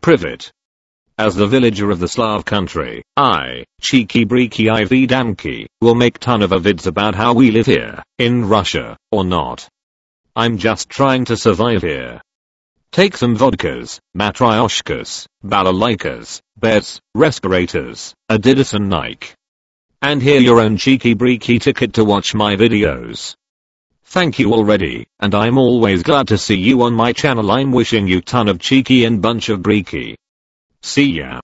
Privet. As the villager of the Slav country, I, Cheeki Breeki IV Damke, will make ton of vids about how we live here, in Russia, or not. I'm just trying to survive here. Take some vodkas, matryoshkas, balalaikas, beds, respirators, Adidas and Nike. And here your own cheeki breeki ticket to watch my videos. Thank you already, and I'm always glad to see you on my channel I'm wishing you ton of cheeky and bunch of breeky. See ya.